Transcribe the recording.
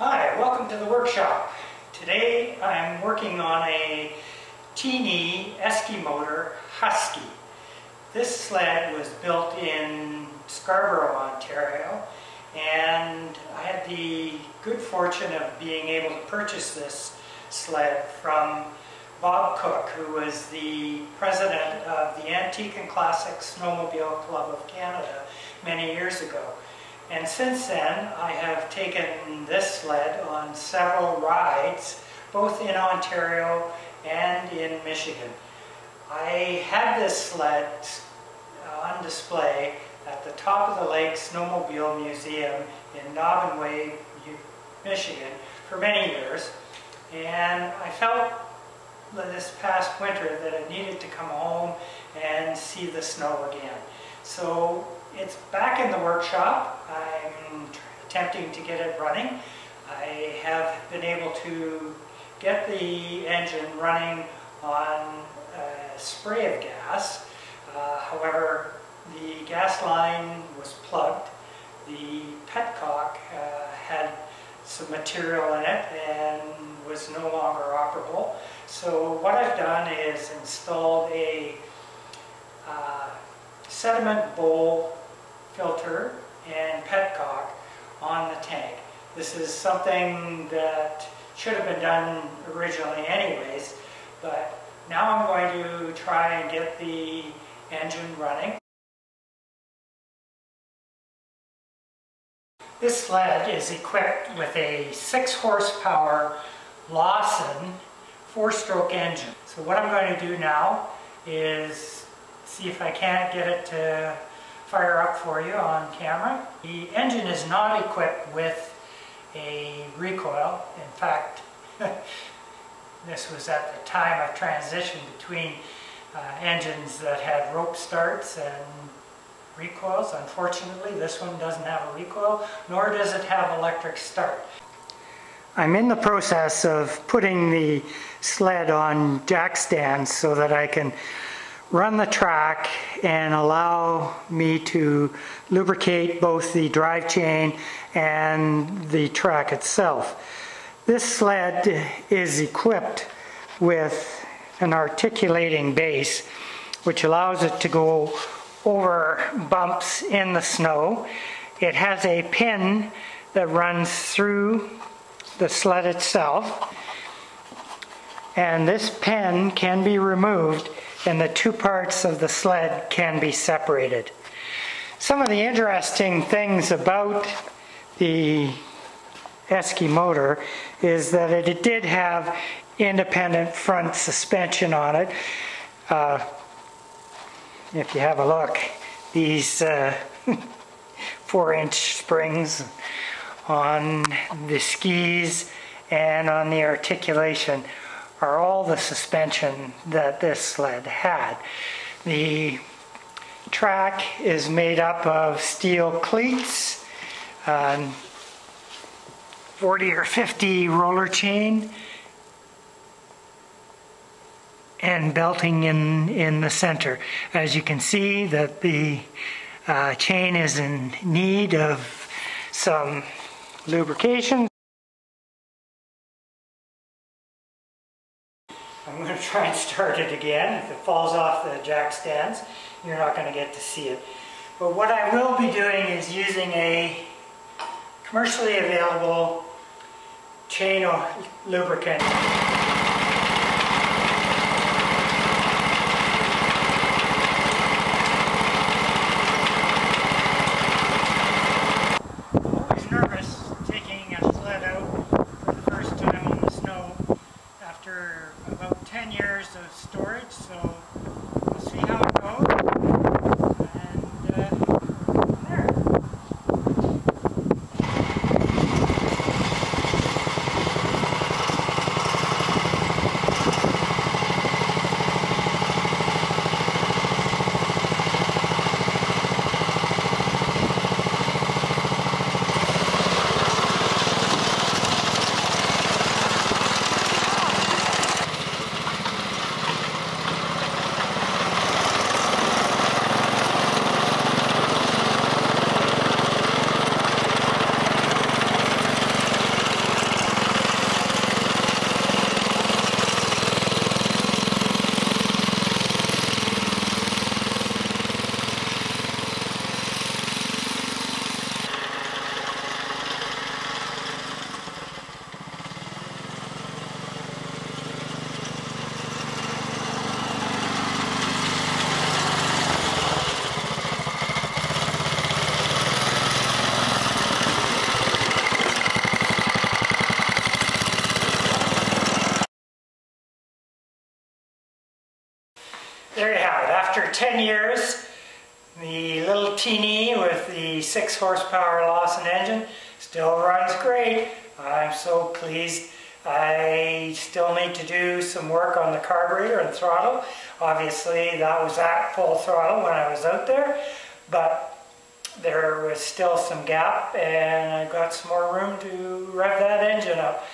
Hi, welcome to the workshop. Today I'm working on a TeeNee Eskimotor Husky. This sled was built in Scarborough, Ontario, and I had the good fortune of being able to purchase this sled from Bob Cook, who was the president of the Antique and Classic Snowmobile Club of Canada many years ago. And since then, I have taken this sled on several rides, both in Ontario and in Michigan. I had this sled on display at the Top of the Lake Snowmobile Museum in Naubinway Michigan for many years. And I felt this past winter that I needed to come home and see the snow again. So it's back in the workshop. I'm attempting to get it running. I have been able to get the engine running on a spray of gas. Uh, however, the gas line was plugged. The petcock uh, had some material in it and was no longer operable. So what I've done is installed a uh, sediment bowl filter and petcock on the tank. This is something that should have been done originally anyways, but now I'm going to try and get the engine running. This sled is equipped with a 6 horsepower Lauson four-stroke engine. So what I'm going to do now is see if I can't get it to fire up for you on camera. The engine is not equipped with a recoil. In fact, this was at the time of transition between uh, engines that had rope starts and recoils. Unfortunately, this one doesn't have a recoil, nor does it have electric start. I'm in the process of putting the sled on jack stands so that I can run the track and allow me to lubricate both the drive chain and the track itself. This sled is equipped with an articulating base which allows it to go over bumps in the snow. It has a pin that runs through the sled itself and this pin can be removed and the two parts of the sled can be separated. Some of the interesting things about the Eskimotor is that it did have independent front suspension on it. Uh, if you have a look, these uh, four inch springs on the skis and on the articulation are all the suspension that this sled had. The track is made up of steel cleats, um, 40 or 50 roller chain, and belting in, in the center. As you can see that the uh, chain is in need of some lubrication. I'm going to try and start it again. If it falls off the jack stands, you're not going to get to see it. But what I will be doing is using a commercially available chain lubricant. storage, so 10 years, the little TeeNee with the 6 horsepower Lauson engine still runs great. I'm so pleased. I still need to do some work on the carburetor and throttle. Obviously that was at full throttle when I was out there, but there was still some gap and I got some more room to rev that engine up.